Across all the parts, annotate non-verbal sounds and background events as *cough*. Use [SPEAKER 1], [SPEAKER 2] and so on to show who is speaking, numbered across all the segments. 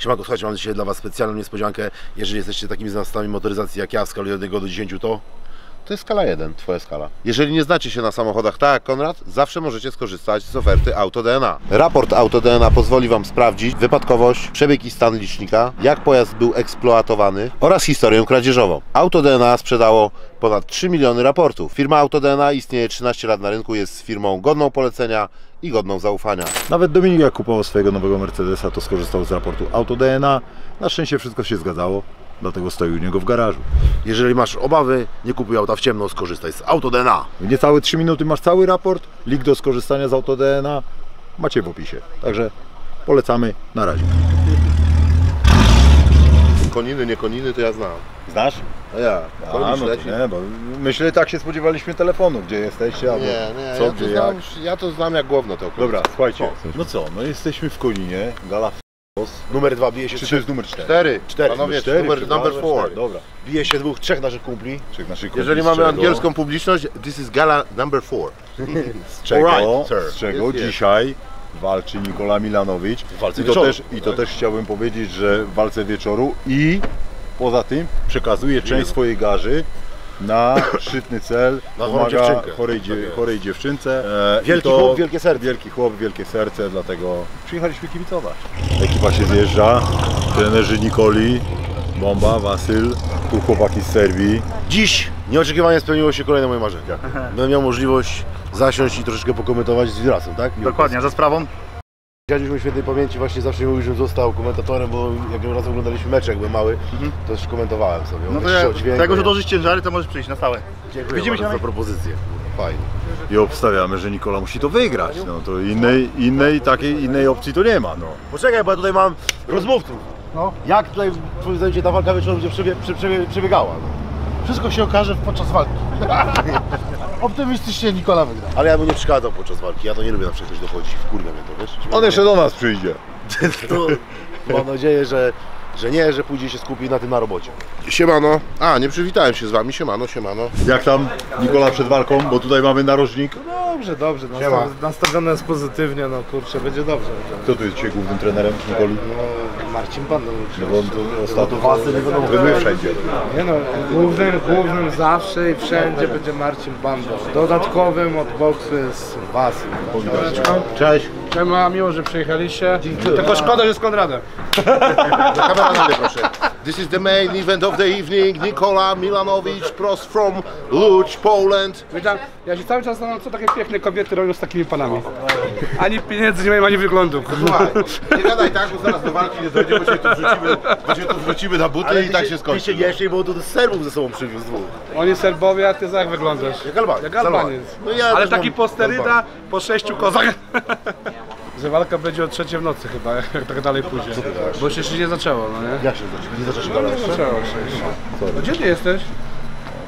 [SPEAKER 1] Siemanko, słuchajcie, mam dzisiaj dla Was specjalną niespodziankę. Jeżeli jesteście takimi znawcami motoryzacji jak ja w skali od 1 do 10, to to jest skala 1, Twoja skala. Jeżeli nie znacie się na samochodach tak jak Konrad, zawsze możecie skorzystać z oferty Auto DNA. Raport Auto DNA pozwoli Wam sprawdzić wypadkowość, przebieg i stan licznika, jak pojazd był eksploatowany oraz historię kradzieżową. Auto DNA sprzedało ponad 3 miliony raportów. Firma Auto DNA istnieje 13 lat na rynku, jest firmą godną polecenia i godną zaufania.
[SPEAKER 2] Nawet Dominik jak kupował swojego nowego Mercedesa, to skorzystał z raportu Auto DNA. Na szczęście wszystko się zgadzało, dlatego stoi u niego w garażu.
[SPEAKER 1] Jeżeli masz obawy, nie kupuj auta w ciemno, skorzystaj z Auto DNA.
[SPEAKER 2] W niecałe 3 minuty masz cały raport, link do skorzystania z Auto DNA macie w opisie. Także polecamy, na razie.
[SPEAKER 1] Koniny, nie koniny, to ja znam.
[SPEAKER 2] Znasz?
[SPEAKER 1] A ja,
[SPEAKER 2] A, no to
[SPEAKER 1] leci?
[SPEAKER 2] nie, bo myślę, tak się spodziewaliśmy telefonu, gdzie jesteście, albo
[SPEAKER 1] Nie, nie,
[SPEAKER 2] co,
[SPEAKER 1] ja,
[SPEAKER 2] gdzie,
[SPEAKER 1] to
[SPEAKER 2] jak.
[SPEAKER 1] znam, ja to znam jak głowno to okolice.
[SPEAKER 2] Dobra, słuchajcie, no co, no jesteśmy w Koninie, Gala
[SPEAKER 1] Numer dwa bije się
[SPEAKER 2] Czy to jest numer 4?
[SPEAKER 1] cztery, cztery,
[SPEAKER 2] Panowie,
[SPEAKER 1] cztery, numer, number four.
[SPEAKER 2] cztery, Dobra,
[SPEAKER 1] Bije się dwóch, trzech naszych kumpli.
[SPEAKER 2] trzech naszych
[SPEAKER 1] Jeżeli
[SPEAKER 2] kumpli, z
[SPEAKER 1] mamy angielską publiczność, this is gala number four. *laughs* *laughs*
[SPEAKER 2] z czego,
[SPEAKER 1] Alright, sir.
[SPEAKER 2] z czego
[SPEAKER 1] jest.
[SPEAKER 2] dzisiaj walczy Nikola Milanowicz.
[SPEAKER 1] W walce
[SPEAKER 2] I to,
[SPEAKER 1] wieczoru.
[SPEAKER 2] też, I to też chciałbym powiedzieć, że w walce wieczoru i poza tym przekazuje część swojej garzy na *coughs* szczytny cel,
[SPEAKER 1] Na
[SPEAKER 2] pomaga
[SPEAKER 1] dziewczynkę.
[SPEAKER 2] chorej,
[SPEAKER 1] Tak
[SPEAKER 2] dzie,
[SPEAKER 1] jest.
[SPEAKER 2] chorej dziewczynce. E,
[SPEAKER 1] Wielki
[SPEAKER 2] to-
[SPEAKER 1] chłop, wielkie serce.
[SPEAKER 2] Wielki chłop, wielkie serce, dlatego przyjechaliśmy kibicować. Ekipa się zjeżdża, trenerzy Nikoli, Bomba, Wasyl, tu chłopaki z Serbii.
[SPEAKER 1] Dziś nieoczekiwanie spełniło się kolejne moje marzenie. *laughs* Będę miał możliwość zasiąść i troszeczkę pokomentować z Wirasem, tak?
[SPEAKER 3] Dokładnie, za sprawą.
[SPEAKER 1] Dziadziuś mój świętej pamięci właśnie zawsze mówił, że został komentatorem, bo jak raz oglądaliśmy mecze, jak byłem mały, to też komentowałem sobie.
[SPEAKER 3] No to jak,
[SPEAKER 1] dźwięk,
[SPEAKER 3] tego, że
[SPEAKER 1] ja-
[SPEAKER 3] dożyć ciężary, to możesz przyjść na stałe.
[SPEAKER 1] Dziękuję
[SPEAKER 3] Widzimy
[SPEAKER 1] bardzo
[SPEAKER 3] się
[SPEAKER 1] za propozycję. Fajnie.
[SPEAKER 2] I obstawiamy, że Nikola musi to wygrać. No to innej, innej takiej innej opcji to nie ma. No.
[SPEAKER 1] Poczekaj, bo ja tutaj mam rozmówców.
[SPEAKER 3] No.
[SPEAKER 1] Jak tutaj, twoim zdaniem, ta walka wieczorem będzie przebie, prze, przebie, przebiegała?
[SPEAKER 4] Wszystko się okaże podczas walki. *laughs* Optymistycznie Nikola wygra.
[SPEAKER 1] Ale ja bym nie przeszkadzał podczas walki, ja to nie lubię na przykład ktoś dochodzi, wkurwia mnie to, wiesz?
[SPEAKER 2] On jeszcze do nas przyjdzie. *laughs*
[SPEAKER 1] to mam nadzieję, że, że nie, że pójdzie się skupi na tym na robocie.
[SPEAKER 5] Siemano. A, nie przywitałem się z wami. Siemano, siemano.
[SPEAKER 2] Jak tam Nikola przed walką, bo tutaj mamy narożnik.
[SPEAKER 4] Dobrze, dobrze.
[SPEAKER 1] Siema.
[SPEAKER 4] Nastaw, nastawione jest pozytywnie, no kurczę, będzie dobrze.
[SPEAKER 2] Kto tu jest dzisiaj głównym trenerem Nikoli?
[SPEAKER 4] No, Marcin Panda.
[SPEAKER 2] No bo on to ostatnio
[SPEAKER 1] Wasy nie wiadomo.
[SPEAKER 2] trenuje wszędzie.
[SPEAKER 4] Nie no, głównym, głównym zawsze i wszędzie będzie Marcin Banda. Dodatkowym od boksu jest Wasy.
[SPEAKER 1] Cześć.
[SPEAKER 4] Siema, miło, że przyjechaliście. Tylko szkoda, że z Konradem.
[SPEAKER 5] Kamera na mnie, proszę. This is the main event of the evening. Nikola Milanowicz, prost from Łódź, Poland.
[SPEAKER 4] Witam, ja się cały czas zastanawiam, co takie piękne kobiety robią z takimi panami. Ani pieniędzy nie mają, ani wyglądu.
[SPEAKER 5] Słuchaj, nie gadaj tak, bo zaraz do walki nie dojdzie, bo cię tu wrzucimy, bo cię tu wrzucimy na buty i tak się
[SPEAKER 1] Ty
[SPEAKER 5] skończy.
[SPEAKER 1] się jeszcze, bo tu Serbów ze sobą przywiózł dwóch.
[SPEAKER 4] Oni Serbowie, a ty za jak wyglądasz?
[SPEAKER 1] Jak Albaniec.
[SPEAKER 4] Jak Albaniec.
[SPEAKER 1] No ja
[SPEAKER 4] Ale taki
[SPEAKER 1] mam
[SPEAKER 4] posteryda po sześciu kozach. *laughs* Że walka będzie o trzeciej w nocy chyba, *laughs* jak tak dalej pójdzie. Bo jeszcze się nie zaczęło, no nie?
[SPEAKER 1] Jak się zaczyna? Nie zaczęło się gadać?
[SPEAKER 4] Nie zaczęło się. No Gdzie ty jesteś?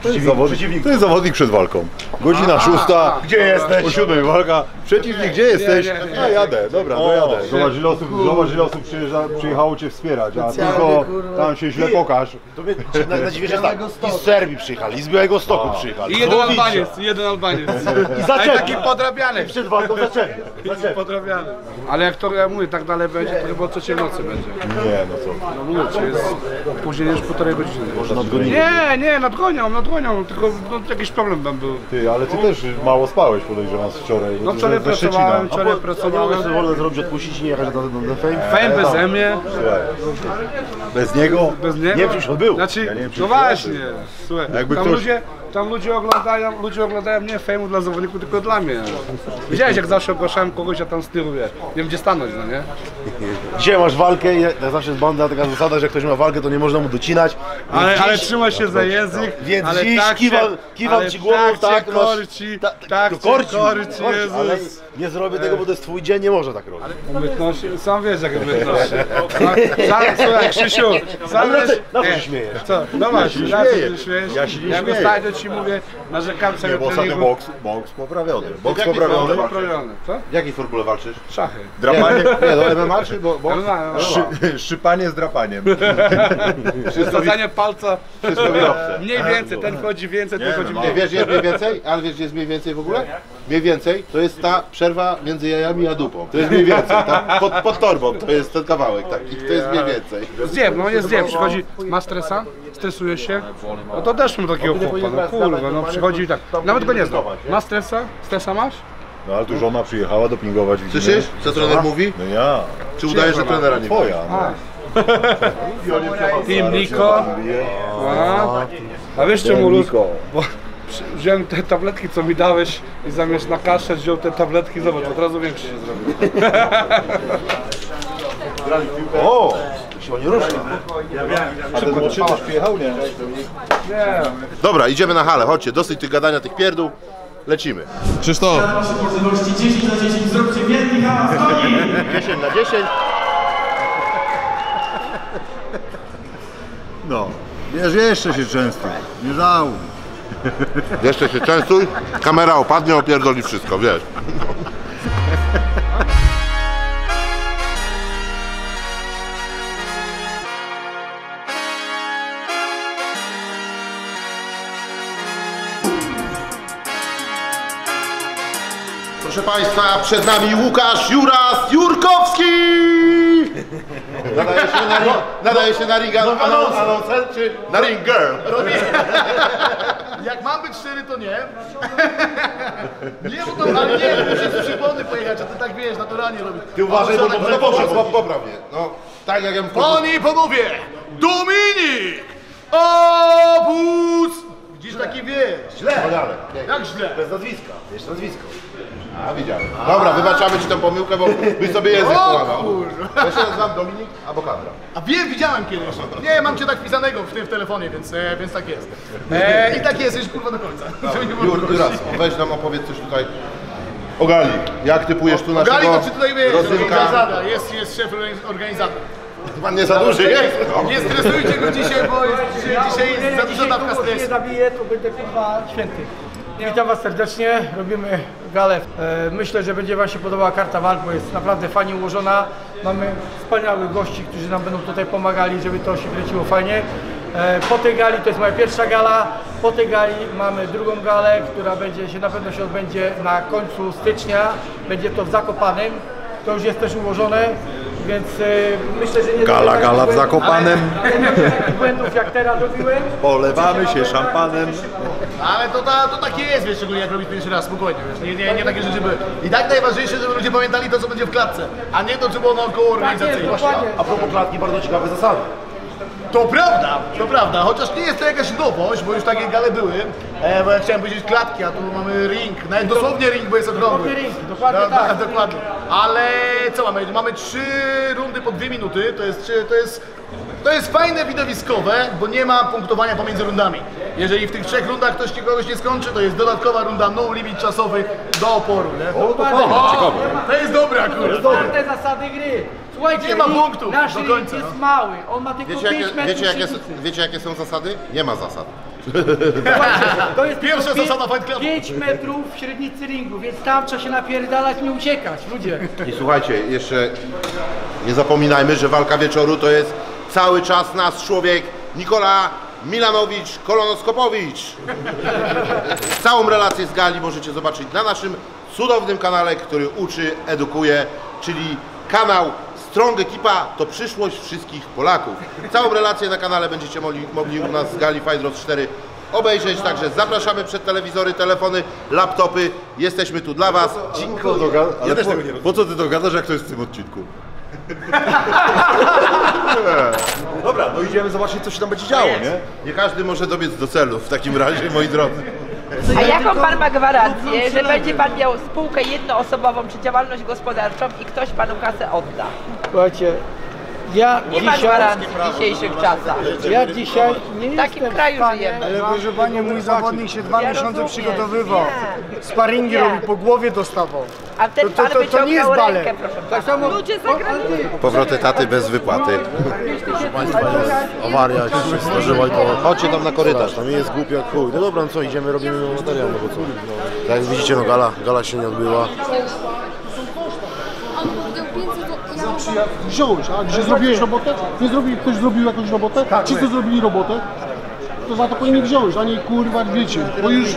[SPEAKER 2] To jest, zawodnik, to jest zawodnik przed walką. Godzina szósta.
[SPEAKER 1] Gdzie jesteś?
[SPEAKER 2] O siódmej walka. Przeciwnik, gdzie jesteś?
[SPEAKER 4] nie, nie.
[SPEAKER 2] A jadę, dobra,
[SPEAKER 1] O,
[SPEAKER 2] dojadę. Zobacz ile osób, zobacz, ile osób przyjeżdża, przyjechało Cię wspierać, a tylko tam się źle pokaż.
[SPEAKER 1] To mnie na, na dziwię, że tak. I z Serbii przyjechali, i z Białego Stoku przyjechali.
[SPEAKER 4] I jeden. Albaniec, jeden Albaniec. *laughs*
[SPEAKER 1] I
[SPEAKER 4] taki podrabiany.
[SPEAKER 1] Przed walką zaczęli. Zaczęli.
[SPEAKER 4] Podrabiany. Ale jak to ja mówię, tak dalej będzie, to chyba o trzeciej nocy będzie.
[SPEAKER 2] Nie, no co.
[SPEAKER 4] No mówię, jest później niż półtorej godziny.
[SPEAKER 1] Może nadgonili.
[SPEAKER 4] Nie, nie, nadgonią, nadgonią, tylko no, jakiś problem tam był.
[SPEAKER 2] Ty, ale Ty też mało spałeś podejrzewam z wczoraj.
[SPEAKER 4] No wczoraj
[SPEAKER 2] ze Szczecina.
[SPEAKER 4] pracowałem, wczoraj
[SPEAKER 1] Ja
[SPEAKER 4] pracowałem.
[SPEAKER 1] sobie wolno zrobić, odpuścić i nie jechać na, na, na fame.
[SPEAKER 4] Fame beze mnie,
[SPEAKER 2] Bez niego?
[SPEAKER 4] bez niego.
[SPEAKER 1] Nie wiem, czy on był.
[SPEAKER 4] Znaczy,
[SPEAKER 2] Ja nie wiem, czy
[SPEAKER 4] no właśnie, słuchaj,
[SPEAKER 2] Jakby
[SPEAKER 4] tam,
[SPEAKER 2] ktoś-
[SPEAKER 4] ludzie, tam ludzie oglądają, ludzie oglądają nie fejmu dla zawodników, tylko dla mnie. Widziałeś jak zawsze ogłaszałem kogoś, a tam z tyłu, wiesz, nie wiem gdzie stanąć, no nie? *laughs*
[SPEAKER 1] Dzisiaj masz walkę i zawsze jest banda taka zasada, że jak ktoś ma walkę, to nie można mu docinać. Więc
[SPEAKER 4] Ale,
[SPEAKER 1] dziś,
[SPEAKER 4] ale trzyma się za język,
[SPEAKER 1] Więc
[SPEAKER 4] ale
[SPEAKER 1] dziś
[SPEAKER 4] tak
[SPEAKER 1] kiwam,
[SPEAKER 4] się,
[SPEAKER 1] kiwam
[SPEAKER 4] ale
[SPEAKER 1] ci głową, tak,
[SPEAKER 4] tak,
[SPEAKER 1] masz-
[SPEAKER 4] cię korci,
[SPEAKER 1] ta-
[SPEAKER 4] tak,
[SPEAKER 1] no
[SPEAKER 4] cię
[SPEAKER 1] korci,
[SPEAKER 4] korci,
[SPEAKER 1] korci, ale
[SPEAKER 4] Jezus.
[SPEAKER 1] nie zrobię tego, bo to jest twój dzień, nie można tak robić.
[SPEAKER 4] Umytności, sam wiesz jak umytności. Sam, słuchaj Krzysiu, sam
[SPEAKER 1] Ale na
[SPEAKER 4] wiesz...
[SPEAKER 1] co- na co się śmiejesz?
[SPEAKER 4] Co? No właśnie, na co
[SPEAKER 2] śmieję.
[SPEAKER 4] się śmiejesz?
[SPEAKER 2] Ja się nie
[SPEAKER 4] Jak
[SPEAKER 2] śmieję.
[SPEAKER 4] Ci mówię, narzekam
[SPEAKER 2] Nie,
[SPEAKER 4] sobie
[SPEAKER 2] bo ostatnio
[SPEAKER 4] treningu.
[SPEAKER 2] boks, boks poprawiony. Boks
[SPEAKER 5] jakiej
[SPEAKER 2] poprawiony.
[SPEAKER 4] Poprawiony, co?
[SPEAKER 5] W jakiej formule walczysz?
[SPEAKER 4] Szachy.
[SPEAKER 2] Drapanie,
[SPEAKER 5] Nie, do MMA czy bo, bo...
[SPEAKER 4] No, no, no.
[SPEAKER 2] szy, *laughs* szypanie z drapaniem. *laughs*
[SPEAKER 4] Wsadzanie palca
[SPEAKER 5] Wszystko wierowce.
[SPEAKER 4] mniej więcej, ten wchodzi więcej, ten
[SPEAKER 2] Nie,
[SPEAKER 4] wchodzi
[SPEAKER 2] no,
[SPEAKER 4] mniej.
[SPEAKER 5] Nie, wiesz, jest mniej więcej? Ale wiesz, jest mniej więcej w ogóle? Mniej więcej to jest ta przerwa między jajami a dupą. To jest mniej więcej, ta, pod, pod torbą to jest ten kawałek taki, to jest mniej więcej.
[SPEAKER 4] Zjem, no nie zjem, przychodzi, ma stresa, stresuje się, no to też mam takiego chłopa, no kurwa, no przychodzi i tak, nawet go nie znam. Ma stresa? Stresa masz?
[SPEAKER 2] No ale tu żona przyjechała dopingować.
[SPEAKER 5] Słyszysz, co trener mówi?
[SPEAKER 2] No ja.
[SPEAKER 5] Czy udajesz, że trenera nie
[SPEAKER 2] Twoja. No.
[SPEAKER 4] Team Niko, a, wiesz czemu luz? Wziąłem te tabletki, co mi dałeś i zamiast na kaszę wziął te tabletki, zobacz, od razu większy się zrobił.
[SPEAKER 5] O! Się nie rusza.
[SPEAKER 2] A ten młodszy też przyjechał, nie?
[SPEAKER 5] Dobra, idziemy na halę, chodźcie, dosyć tych gadania, tych pierdół. Lecimy.
[SPEAKER 6] Krzysztof,
[SPEAKER 7] możliwości 10 na 10 zróbcie wielki hałas do nich!
[SPEAKER 5] 10 na 10.
[SPEAKER 2] No. Wiesz, jeszcze się często. Nie żałuj.
[SPEAKER 5] Jeszcze się częstuj, kamera opadnie, opierdoli wszystko, wiesz. *laughs* Proszę Państwa, przed nami Łukasz Juras Jurkowski! Nadaje się na, ring, nadaje się na ring announcer, announcer czy na ring girl? *laughs*
[SPEAKER 8] Jak mam być szczery, to nie. Nie, bo to, ale nie, muszę z przepony pojechać, a ty tak wiesz, naturalnie robisz.
[SPEAKER 5] Ty uważaj, bo no, popraw, popraw mnie. No, tak jak ja
[SPEAKER 8] Panie i panowie, Dominik Obóz! Widzisz, taki wiesz. Źle. Jak źle?
[SPEAKER 5] Bez nazwiska. Jeszcze nazwisko. A, widziałem. Dobra, wybaczamy Ci tę pomyłkę, bo byś sobie język połamał. Ja się nazywam Dominik Abokadra.
[SPEAKER 8] A wiem, widziałem kiedyś. Nie, mam cię tak wpisanego w tym w telefonie, więc, e, więc tak jest. E, I tak jest, już kurwa do końca. Żeby nie było
[SPEAKER 5] Jur, Juras, weź nam opowiedz coś tutaj o Gali. Jak typujesz tu naszego
[SPEAKER 8] Gali, to czy tutaj wiesz,
[SPEAKER 5] rozrywka?
[SPEAKER 8] organizator, jest, jest szef organizator.
[SPEAKER 5] Pan nie za duży jest?
[SPEAKER 8] Nie stresujcie go dzisiaj, bo jest dzisiaj, dzisiaj jest za duża dawka
[SPEAKER 9] nie
[SPEAKER 8] stresu.
[SPEAKER 9] zabiję, to będę kurwa święty. Witam Was serdecznie, robimy galę. E, Myślę, że będzie Wam się podobała karta walk, bo jest naprawdę fajnie ułożona. Mamy wspaniałych gości, którzy nam będą tutaj pomagali, żeby to się kręciło fajnie. E, Po tej gali, to jest moja pierwsza gala, po tej gali mamy drugą galę, która będzie się na pewno się odbędzie na końcu stycznia. Będzie to w Zakopanem. To już jest też ułożone, więc e, myślę, że nie
[SPEAKER 2] Gala, gala w Zakopanem.
[SPEAKER 9] błędów- nie będzie takich błędów jak teraz robiłem.
[SPEAKER 2] Polewamy się szampanem.
[SPEAKER 8] Ale to, ta, to takie jest, wiesz, szczególnie jak robisz pierwszy raz, spokojnie, wiesz, nie, nie, nie takie rzeczy były. I tak najważniejsze, żeby ludzie pamiętali to, co będzie w klatce, a nie to, co było naokoło
[SPEAKER 9] Tak jest,
[SPEAKER 8] organizacyjnie.
[SPEAKER 9] dokładnie.
[SPEAKER 5] A propos klatki, bardzo ciekawe zasady.
[SPEAKER 8] To prawda, to prawda, chociaż nie jest to jakaś nowość, bo już takie gale były, e, bo ja chciałem powiedzieć klatki, a tu mamy ring, nawet dosłownie ring, bo jest okrągły.
[SPEAKER 9] Dosłownie ring, dokładnie
[SPEAKER 8] Da- da-
[SPEAKER 9] tak. *laughs*
[SPEAKER 8] dokładnie. Ale co mamy? Mamy trzy rundy po dwie minuty, to jest, to jest, to jest fajne widowiskowe, bo nie ma punktowania pomiędzy rundami. Jeżeli w tych trzech rundach ktoś kogoś nie skończy, to jest dodatkowa runda no limit czasowy do oporu, nie?
[SPEAKER 9] Dokładnie.
[SPEAKER 8] O, to jest dobre akurat.
[SPEAKER 9] Twarde zasady gry. Słuchajcie,
[SPEAKER 8] Nie ma punktów
[SPEAKER 9] nasz
[SPEAKER 8] do końca.
[SPEAKER 9] jest mały, on ma tylko
[SPEAKER 5] Wiecie
[SPEAKER 9] 5
[SPEAKER 5] jakie,
[SPEAKER 9] metrów
[SPEAKER 5] wiecie, jakie, wiecie jakie są zasady? Nie ma zasad.
[SPEAKER 9] Słuchajcie, *laughs* to jest
[SPEAKER 8] Pierwsza
[SPEAKER 9] tylko
[SPEAKER 8] zasada Fight Clubu.
[SPEAKER 9] 5 metrów w średnicy ringu, więc tam trzeba się napierdalać, nie uciekać, ludzie.
[SPEAKER 5] I słuchajcie, jeszcze nie zapominajmy, że walka wieczoru to jest cały czas nasz człowiek Nikola Milanowicz Kolonoskopowicz. *laughs* Całą relację z gali możecie zobaczyć na naszym cudownym kanale, który uczy, edukuje, czyli kanał Strong Ekipa to przyszłość wszystkich Polaków. Całą relację na kanale będziecie mogli, mogli u nas z gali Fight Road 4 obejrzeć, także zapraszamy przed telewizory, telefony, laptopy. Jesteśmy tu dla Was.
[SPEAKER 2] Po, to ga- ale po, po co ty to gadasz, jak to jest w tym odcinku? *laughs* Dobra, no idziemy zobaczyć, co się tam będzie działo, nie?
[SPEAKER 5] Nie każdy może dobiec do celu w takim razie, moi drodzy.
[SPEAKER 10] A jaką pan ma gwarancję, że będzie pan miał spółkę jednoosobową czy działalność gospodarczą i ktoś panu kasę odda?
[SPEAKER 9] Słuchajcie, ja
[SPEAKER 10] Nie ma
[SPEAKER 9] dzisiaj,
[SPEAKER 10] gwarancji w dzisiejszych czasach.
[SPEAKER 9] ja dzisiaj nie
[SPEAKER 10] W takim
[SPEAKER 9] jestem
[SPEAKER 10] kraju
[SPEAKER 9] w stanie...
[SPEAKER 10] żyjemy.
[SPEAKER 11] Ale proszę Pani, mój zawodnik się dwa
[SPEAKER 10] Ja
[SPEAKER 11] miesiące
[SPEAKER 10] rozumiem.
[SPEAKER 11] przygotowywał.
[SPEAKER 10] Nie.
[SPEAKER 11] Sparingi
[SPEAKER 10] Nie.
[SPEAKER 11] robi, po głowie dostawał.
[SPEAKER 10] A ten
[SPEAKER 11] To- to-
[SPEAKER 10] pan
[SPEAKER 11] to- to nie jest balet.
[SPEAKER 10] rękę, proszę pana.
[SPEAKER 9] Tak samo...
[SPEAKER 10] Ludzie.
[SPEAKER 5] Powroty taty bez wypłaty.
[SPEAKER 12] Awaria się zdarzyła i to... Chodźcie tam na korytarz, tam jest głupio jak chuj. No dobra, no co, idziemy, robimy materiał, no bo co? Tak jak widzicie, no gala, gala się nie odbyła.
[SPEAKER 13] On powiedział 500, to ja
[SPEAKER 11] Wziąłeś, a gdzie zrobiłeś robotę? Nie zrobił, ktoś zrobił jakąś robotę? Ci, co zrobili robotę?
[SPEAKER 8] to za to powinni wziąć, a nie kurwa wiecie, bo już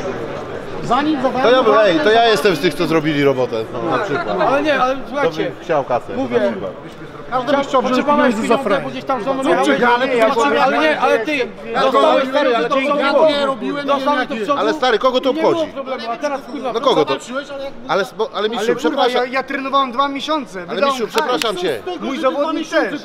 [SPEAKER 8] zanim za
[SPEAKER 5] To ja, bym- ej, to ja jestem z tych, co zrobili robotę, no, na przykład.
[SPEAKER 9] Ale nie, ale słuchajcie,
[SPEAKER 5] chciał kasę.
[SPEAKER 9] Mówię.
[SPEAKER 8] Każdy by chciał wziąć pieniądze za
[SPEAKER 9] żoną
[SPEAKER 8] Zróbcie galę,
[SPEAKER 9] ale,
[SPEAKER 8] to
[SPEAKER 9] ale, ale nie, ale ty dostałeś stary, ale
[SPEAKER 8] dzięki temu
[SPEAKER 9] do
[SPEAKER 8] nie robiłem,
[SPEAKER 5] Ale stary, kogo to obchodzi? No kogo to?
[SPEAKER 8] Ale.
[SPEAKER 5] Ale, mistrzu, przepraszam.
[SPEAKER 8] ja, ja trenowałem dwa miesiące.
[SPEAKER 5] Ale mistrzu, przepraszam cię.
[SPEAKER 8] Mój zawodnik też.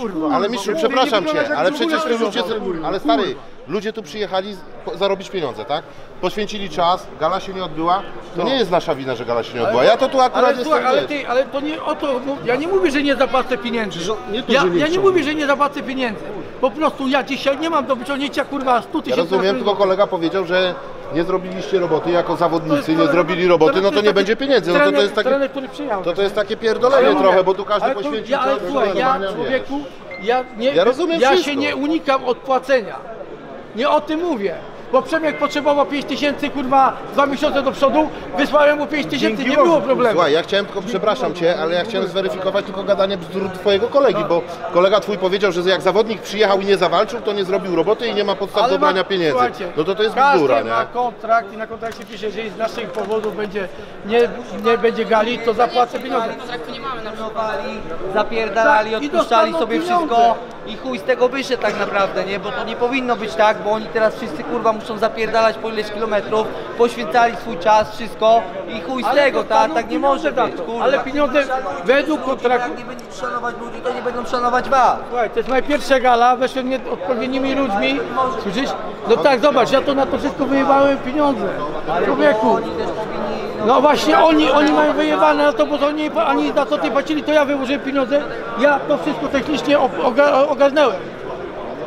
[SPEAKER 8] Kurwa.
[SPEAKER 5] Ale mistrzu,
[SPEAKER 8] Ty
[SPEAKER 5] przepraszam cię, ale przecież ludzie,
[SPEAKER 8] trenował.
[SPEAKER 5] ale stary, ludzie tu przyjechali zarobić pieniądze, tak? Poświęcili czas, gala się nie odbyła. To nie jest nasza wina, że gala się nie odbyła. Ja to tu akurat
[SPEAKER 9] Ale
[SPEAKER 5] jestem,
[SPEAKER 9] ale ty, ale to nie o to, mów- ja nie mówię, że nie zapłacę pieniędzy.
[SPEAKER 8] nie to,
[SPEAKER 9] ja,
[SPEAKER 8] nie
[SPEAKER 9] ja nie mówię, że nie zapłacę pieniędzy. Po prostu ja dzisiaj nie mam do wyciągnięcia kurwa 100
[SPEAKER 5] Ja
[SPEAKER 9] tysięcy.
[SPEAKER 5] rozumiem,
[SPEAKER 9] na
[SPEAKER 5] tylko kolega powiedział, że nie zrobiliście roboty jako zawodnicy, nie zrobili roboty, no to nie będzie pieniędzy. No to to jest takie, to to jest takie pierdolenie trochę, bo tu każdy poświęcił
[SPEAKER 9] ja, ale
[SPEAKER 5] czas
[SPEAKER 9] słuchaj, ja człowieku, ja, nie,
[SPEAKER 5] Ja rozumiem
[SPEAKER 9] ja się nie unikam od płacenia. Nie o tym mówię. Bo Przemek potrzebował 5 tysięcy, kurwa, dwa miesiące do przodu, wysłałem mu 5 tysięcy, nie było problemu.
[SPEAKER 5] Słuchaj, ja chciałem tylko, przepraszam cię, ale ja chciałem zweryfikować tylko gadanie bzdur twojego kolegi, bo kolega twój powiedział, że jak zawodnik przyjechał i nie zawalczył, to nie zrobił roboty i nie ma podstaw
[SPEAKER 9] Ale
[SPEAKER 5] do brania
[SPEAKER 9] ma-
[SPEAKER 5] pieniędzy. No to to jest
[SPEAKER 9] każdy
[SPEAKER 5] bzdura,
[SPEAKER 9] ma
[SPEAKER 5] nie?
[SPEAKER 9] kontrakt i na kontrakcie pisze, że z naszych powodów będzie, nie, nie będzie gali, to zapłacę pieniądze.
[SPEAKER 6] Trenowali, zapierdalali,
[SPEAKER 9] Tak, i
[SPEAKER 6] odpuszczali
[SPEAKER 9] dostaną
[SPEAKER 6] sobie
[SPEAKER 9] pieniądze.
[SPEAKER 6] wszystko i chuj z tego wyszedł tak naprawdę, nie? Bo to nie powinno być tak, bo oni teraz wszyscy kurwa muszą zapierdalać po ileś kilometrów, poświęcali swój czas, wszystko i chuj z tego, tak,
[SPEAKER 9] dostaną
[SPEAKER 6] tak nie może być, kurwa.
[SPEAKER 9] Ale pieniądze według kontraktu...
[SPEAKER 6] Jak nie będziecie szanować ludzi, to nie będą szanować was.
[SPEAKER 9] Słuchaj, to jest moja pierwsza gala, weszłem nieodpowiednimi ludźmi, słyszysz? No tak, zobacz, ja to na to wszystko wyjebałem pieniądze. Człowieku.
[SPEAKER 6] Oni no,
[SPEAKER 9] No właśnie, oni, oni mają wyjebane na to, bo to nie, ani za co ty płacili, to ja wyłożyłem pieniądze, ja to wszystko technicznie o- oga, ogarnąłem.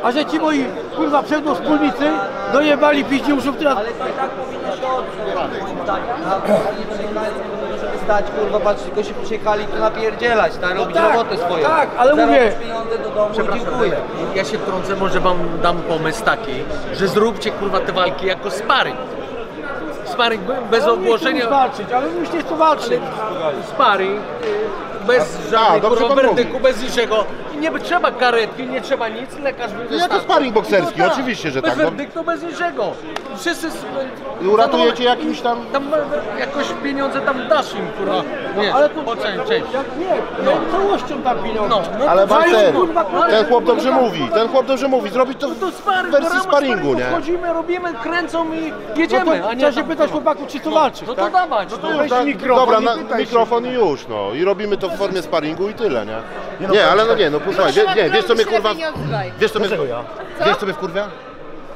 [SPEAKER 9] A że ci moi, kurwa, pseudowspólnicy dojebali piździuszów teraz...
[SPEAKER 6] ale to i tak powinno się odbyć. Tak, oni przyjechali, żeby stać, kurwa, patrz, tylko się przyjechali tu napierdzielać, tak, robić
[SPEAKER 9] tak,
[SPEAKER 6] robotę swoją.
[SPEAKER 9] tak, ale
[SPEAKER 6] Zarobić
[SPEAKER 9] mówię-
[SPEAKER 6] pieniądze do domu i dziękuję.
[SPEAKER 14] Ja się wtrącę, może wam dam pomysł taki, że zróbcie kurwa te walki jako sparring. Be- bez
[SPEAKER 9] chcę
[SPEAKER 14] ogłoszenia,
[SPEAKER 9] walczyć, ale już nie chcę walczyć.
[SPEAKER 14] sparring y, bez
[SPEAKER 5] pan
[SPEAKER 14] werdyku, bez niczego. Nie trzeba karetki, nie trzeba nic, lekarz wyjdzie
[SPEAKER 5] jako
[SPEAKER 14] stąd.
[SPEAKER 5] sparring bokserski,
[SPEAKER 14] No
[SPEAKER 5] oczywiście, że
[SPEAKER 14] bez
[SPEAKER 5] tak, no.
[SPEAKER 14] werdyktu, bez niczego. Wszyscy s-
[SPEAKER 5] I uratujecie jakimś tam...
[SPEAKER 14] Tam e, jakoś pieniądze tam dasz im, kurwa. Nie,
[SPEAKER 9] Ale to...
[SPEAKER 14] po część.
[SPEAKER 9] Jak nie, ja całością tam pieniądze.
[SPEAKER 14] No, no
[SPEAKER 5] Ale
[SPEAKER 14] to kurwa,
[SPEAKER 5] ten chłop dobrze mówi, ten chłop dobrze mówi, zrobić to
[SPEAKER 14] No to
[SPEAKER 5] w
[SPEAKER 14] sparring,
[SPEAKER 5] wersji sparingu, nie?
[SPEAKER 14] Wchodzimy, robimy, kręcą i
[SPEAKER 9] No
[SPEAKER 14] jedziemy,
[SPEAKER 9] to
[SPEAKER 14] a nie
[SPEAKER 9] trzeba się
[SPEAKER 14] tam,
[SPEAKER 9] pytać
[SPEAKER 14] kurwa.
[SPEAKER 9] chłopaków, czy to walczyć,
[SPEAKER 14] No to
[SPEAKER 9] tak?
[SPEAKER 14] dawać. No
[SPEAKER 5] Już, tak,
[SPEAKER 8] mikrofon
[SPEAKER 5] dobra,
[SPEAKER 8] i
[SPEAKER 5] na,
[SPEAKER 8] pytaj się.
[SPEAKER 5] mikrofon i już, no. I robimy to w formie *laughs* sparingu i tyle, nie? Nie, ale no nie, no posłuchaj, wie, nie, wiesz co mnie kurwa... Wiesz co mnie... Wiesz co mnie wkurwia?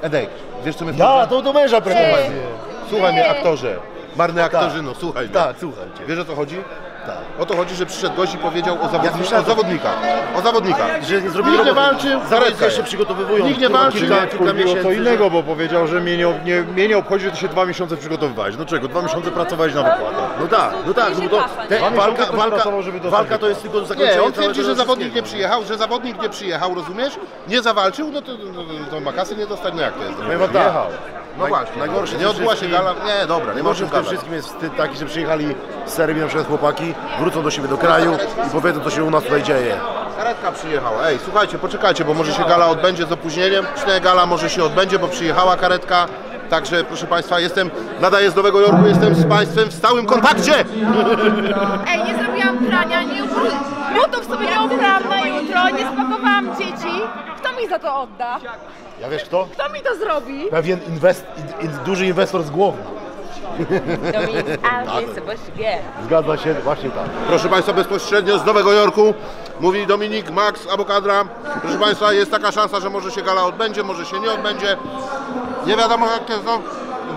[SPEAKER 5] Edek, wiesz co mnie wkurwia?
[SPEAKER 1] Ja, to do męża prezentuję.
[SPEAKER 5] Słuchaj mnie, aktorze. Marny aktorzyno, słuchaj mnie.
[SPEAKER 1] Tak, słuchaj cię.
[SPEAKER 5] Wiesz o co chodzi? Tak. O to chodzi, że przyszedł gość i powiedział o, zawodni o zawodnikach. O zawodnikach.
[SPEAKER 1] Że nie zrobili
[SPEAKER 5] Nikt nie walczył,
[SPEAKER 1] Zaraz
[SPEAKER 5] jest.
[SPEAKER 1] przygotowywują.
[SPEAKER 5] Nikt nie walczył.
[SPEAKER 1] Kilka, miesięcy.
[SPEAKER 2] co innego, bo powiedział, że mnie nie, nie, mnie nie obchodzi, że ty się dwa miesiące przygotowywałeś. No czego? Dwa miesiące pracowałeś na wykładach.
[SPEAKER 1] No tak, no tak, no bo to te, walka, walka, walka to jest tylko zakończenie
[SPEAKER 5] Nie, on twierdzi, że zawodnik nie przyjechał, że zawodnik nie przyjechał, rozumiesz? Nie zawalczył, no to, no, to ma kasy nie dostać, no jak to jest?
[SPEAKER 1] Powiem wam tak,
[SPEAKER 5] No właśnie,
[SPEAKER 1] najgorsze
[SPEAKER 5] nie
[SPEAKER 1] w
[SPEAKER 5] odbyła się gala, nie dobra, nie
[SPEAKER 1] Najgorsze
[SPEAKER 5] możemy
[SPEAKER 1] w tym wszystkim jest wstyd taki, że przyjechali z Serbii na przykład chłopaki, wrócą do siebie do kraju i powiedzą co się u nas tutaj dzieje.
[SPEAKER 5] Karetka przyjechała. Ej, słuchajcie, poczekajcie, bo może się gala odbędzie z opóźnieniem. Czy nie gala może się odbędzie, bo przyjechała karetka. Także proszę Państwa, jestem, nadaję z Nowego Jorku, jestem z Państwem w stałym kontakcie! *laughs*
[SPEAKER 13] Ej, nie zrobiłam prania, nie butów sobie nie ubrałam na jutro, nie spakowałam dzieci. Kto mi za to odda?
[SPEAKER 1] Ja wiesz kto?
[SPEAKER 13] Kto mi to zrobi?
[SPEAKER 1] Pewien inwest, in, in, duży inwestor z głowy. *laughs* Zgadza się, właśnie tak.
[SPEAKER 5] Proszę Państwa, bezpośrednio z Nowego Jorku mówi Dominik Max Abokadra. Proszę Państwa, jest taka szansa, że może się gala odbędzie, może się nie odbędzie. Nie wiadomo jak to jest. No.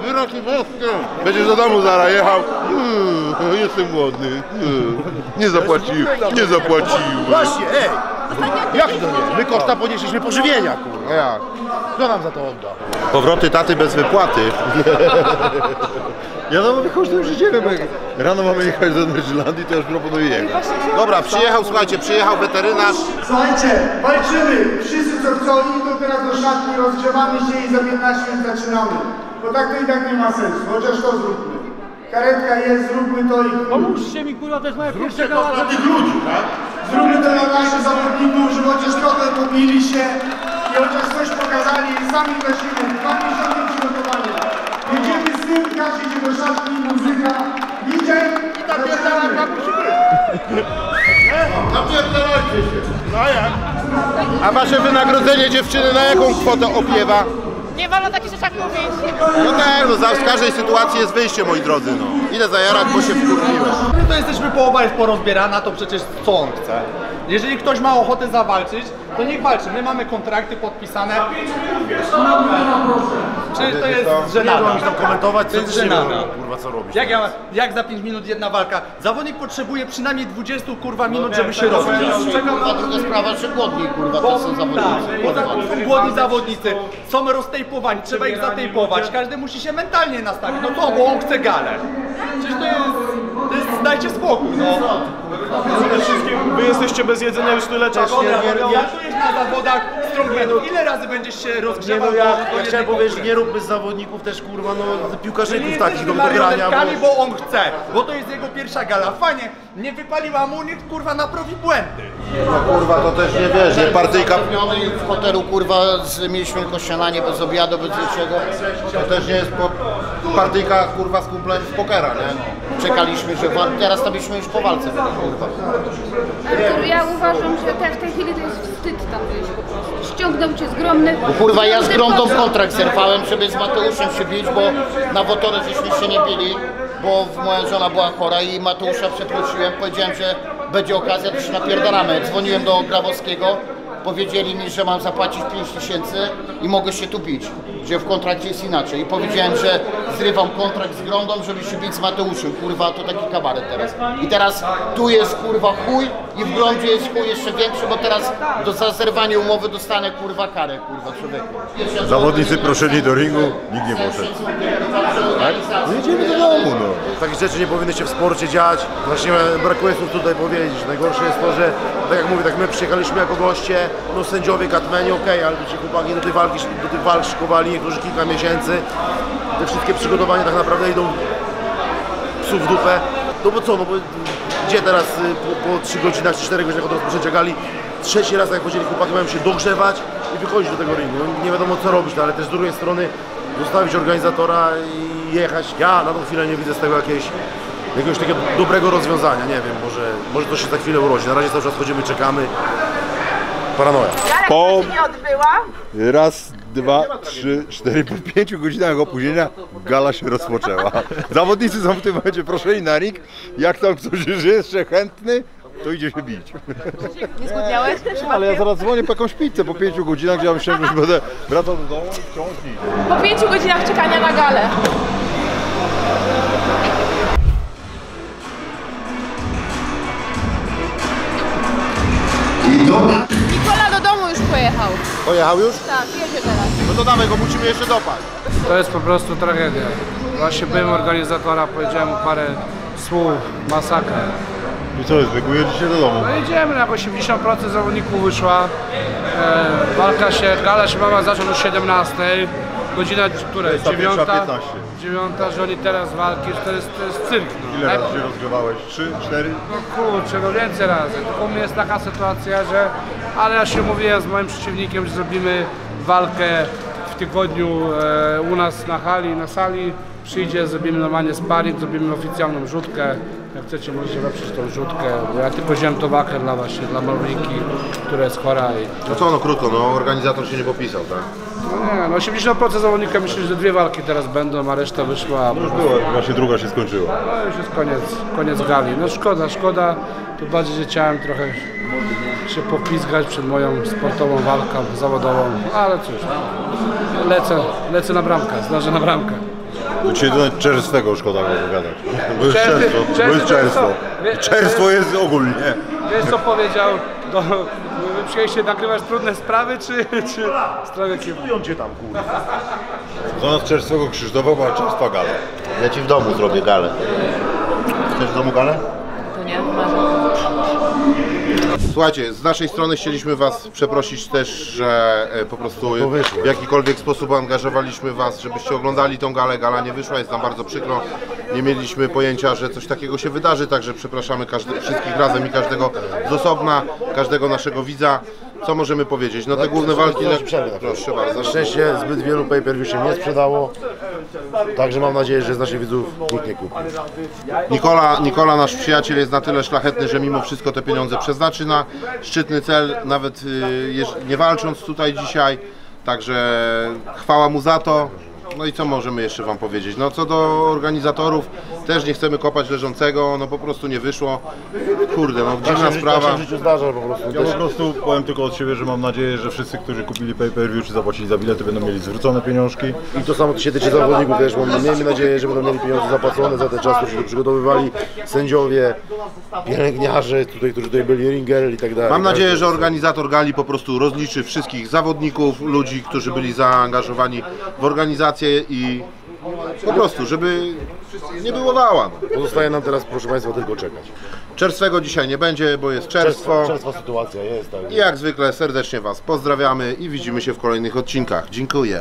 [SPEAKER 5] Wyroki włoskie. Będziesz do domu zaraz jechał. Mm, jestem głodny. Mm, nie zapłacił, nie zapłacił.
[SPEAKER 1] Właśnie, ej! Jak to nie? My koszta ponieśliśmy pożywienia, kurwa.
[SPEAKER 5] Jak?
[SPEAKER 1] Kto nam za to odda?
[SPEAKER 5] Powroty taty bez wypłaty.
[SPEAKER 2] Ja no już idziemy, bo jak rano mamy jechać do Nerzylandii, to już proponuję jechać.
[SPEAKER 5] Dobra, przyjechał, słuchajcie, przyjechał weterynarz.
[SPEAKER 8] Słuchajcie, walczymy. Wszyscy co chcą idą teraz do szatni, rozgrzewamy się i za 15 minut zaczynamy. Bo tak to i tak nie ma sensu, chociaż to zróbmy. Karetka jest, zróbmy to i
[SPEAKER 9] Pomóżcie mi, kurwa, to jest moja pierwsza gala.
[SPEAKER 8] dla tych ludzi, tak? Zróbmy to dla naszych zawodników, żeby chociaż trochę pobili się i chociaż coś
[SPEAKER 11] rozkazali, sami weszliśmy, dwa miesiące przygotowania. Jedziemy z tym, każdy idzie do szatni, muzyka, idzie i ta pierdolaka musi być. *laughs*
[SPEAKER 5] Napierdalajcie się. No jak? A wasze wynagrodzenie dziewczyny na jaką kwotę opiewa?
[SPEAKER 13] Nie wolno takich rzeczach mówić.
[SPEAKER 5] No tak, no za- z każdej sytuacji jest wyjście, moi drodzy, no. Idę zajarać, bo się wkurwiłem.
[SPEAKER 15] My to jesteśmy połowa jest porozbierana, to przecież co on chce? Jeżeli ktoś ma ochotę zawalczyć, to niech walczy. My mamy kontrakty podpisane. Czy to jest
[SPEAKER 1] Nie
[SPEAKER 15] żenada?
[SPEAKER 1] mam tam komentować,
[SPEAKER 15] To
[SPEAKER 1] co ty się kurwa co robisz.
[SPEAKER 15] Jak, ja, jak za 5 minut jedna walka? Zawodnik potrzebuje przynajmniej 20 kurwa minut, żeby się rozgrzać.
[SPEAKER 16] Kurwa, druga sprawa, że głodni, kurwa, to są zawodnicy.
[SPEAKER 15] Tak, głodni zawodnicy, są roztejpowani, trzeba ich zatejpować, każdy musi się mentalnie nastawić. No co, bo on chce galę. Przecież to jest, to jest dajcie spokój, no.
[SPEAKER 17] Przede wszystkim wy jesteście bez jedzenia już tyle czasu.
[SPEAKER 15] Dobra, pracujesz na zawodach ile razy będziesz się
[SPEAKER 1] Nie
[SPEAKER 15] rozgrzewał
[SPEAKER 1] no, ja,
[SPEAKER 15] do- do
[SPEAKER 1] ja
[SPEAKER 15] jednej
[SPEAKER 1] chciałem powiedzieć,
[SPEAKER 15] pory?
[SPEAKER 1] nie róbmy z zawodników też kurwa, no piłkarzyków
[SPEAKER 15] Nie
[SPEAKER 1] takich do
[SPEAKER 15] jesteśmy
[SPEAKER 1] wygrania.
[SPEAKER 15] marionetkami,
[SPEAKER 1] Bo...
[SPEAKER 15] bo on chce, bo to jest jego pierwsza gala. Fajnie, nie wypaliła mu, niech kurwa naprawi błędy.
[SPEAKER 5] No kurwa, to też nie wiesz, nie partyjka...
[SPEAKER 16] W hotelu, kurwa, z, mieliśmy tylko śniadanie bez obiadu, bez niczego.
[SPEAKER 5] To też nie jest po... partyjka kurwa z kumplem z pokera, nie?
[SPEAKER 16] Czekaliśmy, że wal... teraz to byśmy już po walce kurwa.
[SPEAKER 18] Ja uważam, że te, w tej chwili to jest wstyd tam wyjść po prostu. Ściągnął cię z gromny.
[SPEAKER 16] Bo kurwa, ja z
[SPEAKER 18] co?
[SPEAKER 16] kontrakt zerwałem, żeby z Mateuszem się bić, bo na wotorę żeśmy się nie bili, bo moja żona była chora i Mateusza przeprosiłem, powiedziałem, że będzie okazja, to się napierdalamy. Dzwoniłem do Grabowskiego, powiedzieli mi, że mam zapłacić 5 tysięcy i mogę się tu bić, że w kontrakcie jest inaczej. I powiedziałem, że zrywam kontrakt z Grądą, żeby się bić z Mateuszem. Kurwa, to taki kabaret teraz. I teraz tu jest kurwa chuj i w Grądzie jest chuj jeszcze większy, bo teraz do za zerwanie umowy dostanę kurwa karę, kurwa człowieku.
[SPEAKER 2] Zawodnicy proszeni do ringu, nikt nie poszedł.
[SPEAKER 1] Tak? No jedziemy do domu, no. Takich rzeczy nie powinny się w sporcie dziać. Właśnie brakuje słów tutaj powiedzieć. Najgorsze jest to, że tak jak mówię, tak my przyjechaliśmy jako goście, no sędziowie, katmeni, okej, ale ci chłopaki do tej walki, do tych walk szykowali niektórzy kilka miesięcy. Te wszystkie przygotowania tak naprawdę idą psów w dupę. No bo co, no bo gdzie teraz y, po, po 3 godzinach czy 4 godzinach od rozpoczęcia gali trzeci raz, jak powiedzieli chłopaki, mają się dogrzewać i wychodzić do tego ringu. No, nie wiadomo co robić, no, ale też z drugiej strony zostawić organizatora i jechać. Ja na tą chwilę nie widzę z tego jakiejś, jakiegoś takiego dobrego rozwiązania. Nie wiem, może, może to się za chwilę urodzi. Na razie cały czas chodzimy, czekamy. Paranoja.
[SPEAKER 2] Po
[SPEAKER 10] nie odbyła?
[SPEAKER 2] raz, dwa, trzy, cztery, po pięciu godzinach opóźnienia gala się rozpoczęła. Zawodnicy są w tym momencie proszeni na ring. Jak tam ktoś jest jeszcze chętny, to idzie się bić.
[SPEAKER 13] Nie zgłodniałeś?
[SPEAKER 2] Ale ja zaraz dzwonię po jakąś pizzę po pięciu godzinach, gdzie ja myślałem, że już będę wracał do domu i wciąż.
[SPEAKER 13] Po pięciu godzinach czekania na galę. Nikola do domu już pojechał.
[SPEAKER 5] Pojechał już?
[SPEAKER 13] Tak, jedzie teraz.
[SPEAKER 5] No to damy go, musimy jeszcze dopaść.
[SPEAKER 4] To jest po prostu tragedia. Właśnie byłem organizatora, powiedziałem mu parę słów, masakra.
[SPEAKER 2] I co jest, wygujecie się do domu?
[SPEAKER 4] No idziemy, jak 80% zawodników wyszła. E, walka się, gala się mama zacząć o 17. Godzina, która jest?
[SPEAKER 2] ta pierwsza
[SPEAKER 4] 9?
[SPEAKER 2] 15.
[SPEAKER 4] 9, że oni teraz walki, to jest, to jest cyrk. No.
[SPEAKER 2] Ile
[SPEAKER 4] Naj-
[SPEAKER 2] razy się rozgrzewałeś? Trzy, cztery?
[SPEAKER 4] No kurczę, no więcej razy. Tylko u mnie jest taka sytuacja, że... Ale ja się mówiłem z moim przeciwnikiem, że zrobimy walkę w tygodniu e, u nas na hali, na sali. Przyjdzie, zrobimy normalnie sparring, zrobimy oficjalną rzutkę. Jak chcecie, możecie weprzeć tą rzutkę. Bo ja tylko wziąłem to waker dla właśnie, dla Malwinki, która jest chora i
[SPEAKER 5] No co, no krótko, no organizator się nie popisał, tak?
[SPEAKER 4] no nie, no 80% zawodnika myśli, że dwie walki teraz będą, a reszta wyszła.
[SPEAKER 2] No już była, właśnie druga się skończyła.
[SPEAKER 4] No już jest koniec, koniec gali. No szkoda, szkoda. Tu bardziej, że chciałem trochę się popizgać przed moją sportową walką zawodową, ale cóż, lecę, lecę na bramkę, zdążę na bramkę.
[SPEAKER 2] Do ciebie do czerstwego szkoda było wygadać. Bo jest czerstwo, bo jest
[SPEAKER 4] to jest
[SPEAKER 2] czerstwo.
[SPEAKER 4] co? Wie-
[SPEAKER 2] Czerstwo jest ogólnie.
[SPEAKER 4] Wiesz co powiedział, do, wy przyjęliście nagrywać trudne sprawy, czy, czy sprawy kim?
[SPEAKER 1] cię tam, kurwa.
[SPEAKER 2] Zamiast czerstwego Krzysztofa była czerstwa gala.
[SPEAKER 5] Ja ci w domu zrobię galę. Chcesz w domu galę?
[SPEAKER 13] To nie,
[SPEAKER 5] Słuchajcie, z naszej strony chcieliśmy Was przeprosić też, że e, po prostu w jakikolwiek sposób angażowaliśmy Was, żebyście oglądali tą galę. Gala nie wyszła, jest nam bardzo przykro. Nie mieliśmy pojęcia, że coś takiego się wydarzy, także przepraszamy każdy, wszystkich razem i każdego z osobna, każdego naszego widza. Co możemy powiedzieć? No te główne walki...
[SPEAKER 1] Na chwilę.
[SPEAKER 5] Proszę bardzo.
[SPEAKER 1] Na szczęście zbyt wielu pay-per-view się nie sprzedało. Także mam nadzieję, że z naszych widzów nikt nie kupi.
[SPEAKER 5] Nikola, Nikola, nasz przyjaciel, jest na tyle szlachetny, że mimo wszystko te pieniądze przeznaczy na szczytny cel, nawet y, nie walcząc tutaj dzisiaj. Także chwała mu za to. No i co możemy jeszcze Wam powiedzieć? No co do organizatorów, też nie chcemy kopać leżącego, no po prostu nie wyszło. Kurde, no dziwna sprawa.
[SPEAKER 1] zdarza po prostu.
[SPEAKER 2] Ja po prostu powiem tylko od siebie, że mam nadzieję, że wszyscy, którzy kupili pay-per-view czy zapłacili za bilety, będą mieli zwrócone pieniążki.
[SPEAKER 1] I to samo się tyczy zawodników też, bo miejmy nadzieję, że będą mieli pieniądze zapłacone za ten czas, tu przygotowywali, sędziowie, pielęgniarze, tutaj, którzy tutaj byli, ringer i tak dalej.
[SPEAKER 5] Mam nadzieję, że organizator gali po prostu rozliczy wszystkich zawodników, ludzi, którzy byli zaangażowani w organizację i po prostu, żeby nie było wała.
[SPEAKER 1] Pozostaje nam teraz, proszę Państwa, tylko czekać.
[SPEAKER 5] Czerstwego dzisiaj nie będzie, bo jest czerstwo.
[SPEAKER 1] Czerstwa sytuacja jest, tak.
[SPEAKER 5] I jak zwykle serdecznie Was pozdrawiamy i widzimy się w kolejnych odcinkach. Dziękuję.